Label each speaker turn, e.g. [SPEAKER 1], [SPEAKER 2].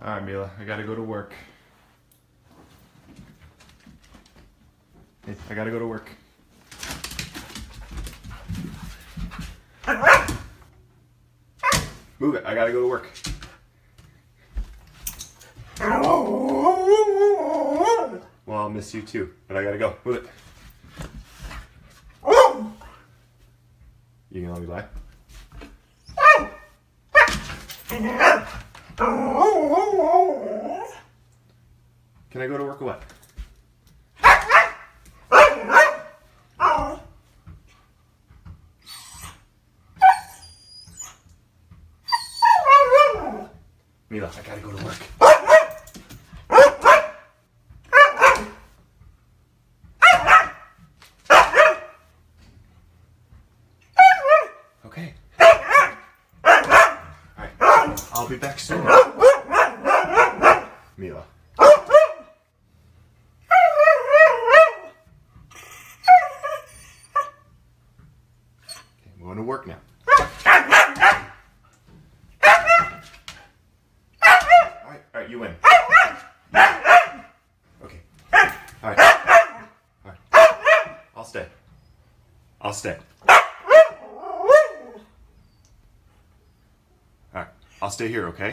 [SPEAKER 1] All right, Mila, I gotta go to work. I gotta go to work. Move it. I gotta go to work. Well, I'll miss you too, but I gotta go. Move it. You gonna let me lie? Can I go to work or what? Mila, I gotta go to work. Okay. Alright. I'll be back soon. Mila. Okay, I'm going to work now. Alright, alright, you win. Okay. Alright. Alright. I'll stay. I'll stay. Alright. I'll stay here, okay?